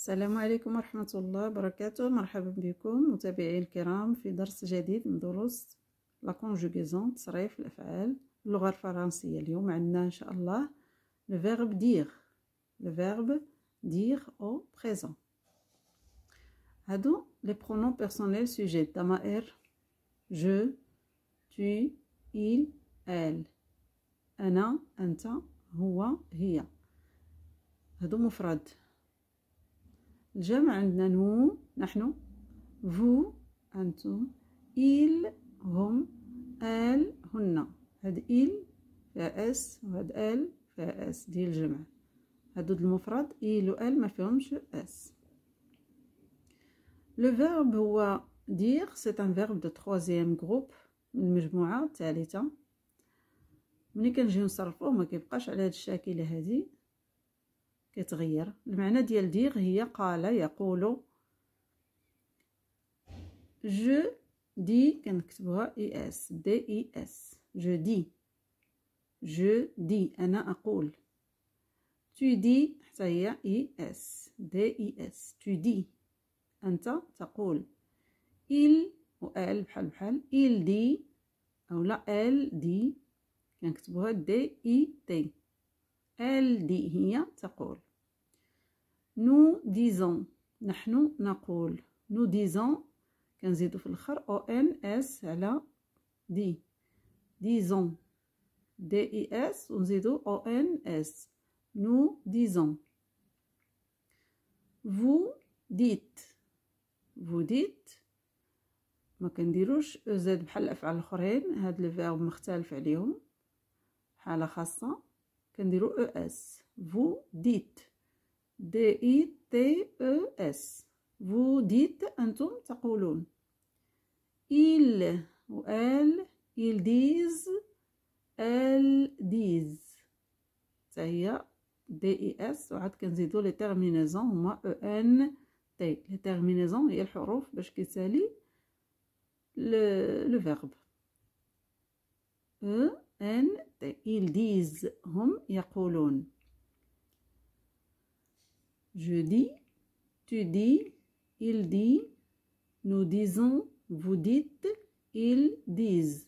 السلام عليكم ورحمة الله وبركاته. مرحبا بكم متابعي الكرام في درس جديد من دروس la conjugaison تصريف الأفعال اللغة الفرنسية. اليوم عندنا إن شاء الله le verbe dire le verbe dire au présent هادو les pronoms personnels sujets الضمائر je tu il elle. أنا أنت هو هي هادو مفرد الجمع عندنا nous نحن vous أنتم ils هم elles هن. هاد ils فيها s وهاد elles فيها s ديال الجمع. هادو المفرد il و elle ما فيهمش s. le verbe هو dire c'est un verbe du troisième groupe من المجموعة الثالثة ملي كنجيو نصرفوه ما كيبقاش على هاد الشاكلة هادي كتغير. المعنى ديال dire هي قال يقول je dis كنكتبوها i s d i s je dis je dis أنا أقول. tu dis حتى هي i s d i s tu dis أنت تقول. Il و elle بحال بحال. Il dit اولا elle dit كنكتبوها d i t. elle dit هي تقول. nous disons نحن نقول nous disons كنزيدو في الآخر o n s على dis disons d i s ونزيدو o n s nous disons vous dites vous dites ما كنديروش زاد بحال الأفعال الأخرين. هاد le verbe مختلف عليهم. حالة خاصة. كنديرو e s vous dites d i t e s vous dites أنتم تقولون il و ال il ديز elles disent هي d i s وعاد كنزيدو les terminaisons هما e n t les terminaisons هي الحروف باش كيسالي le verbe e n t ils disent هم يقولون. Je dis, tu dis, il dit, nous disons, vous dites, ils disent.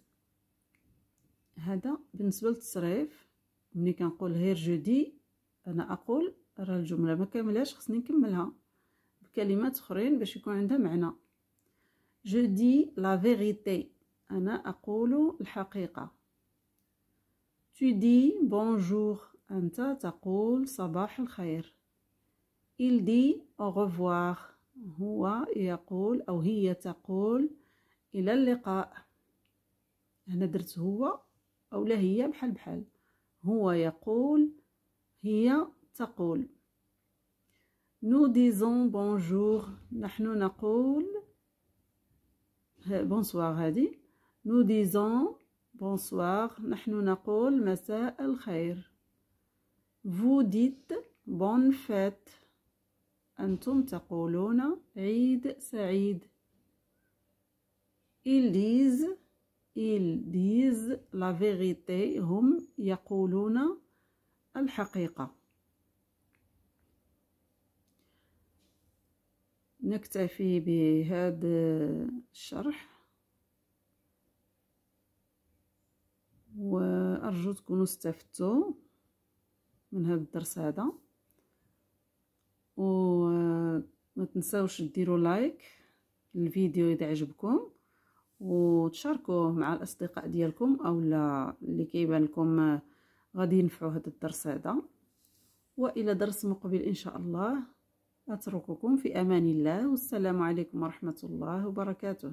هذا بالنسبة للتصريف. ملي كنقول غير je dis أنا أقول راه الجملة ما كاملاش خصني نكملها. بكلمات أخرين باش يكون عندها معنى. je dis la vérité أنا أقول الحقيقة. Tu dis bonjour. أنت تقول صباح الخير. Il dit au revoir. هو يقول أو هي تقول إلى اللقاء هنا درت هو أو لا هي بحال بحال هو يقول هي تقول nous disons bonjour. نحن نقول بونسوار هذه nous disons bonsoir. نحن نقول مساء الخير vous dites bonne fête. أنتم تقولون عيد سعيد. Disent la vérité هم يقولون الحقيقة. نكتفي بهذا الشرح. وأرجو تكونوا استفدتوا من هذا الدرس هذا. وما تنساوش ديروا لايك للفيديو إذا عجبكم وتشاركوه مع الأصدقاء ديالكم اولا اللي كيبان لكم غادي ينفعوا هذا الدرس هذا. وإلى درس مقبل إن شاء الله أترككم في أمان الله والسلام عليكم ورحمة الله وبركاته.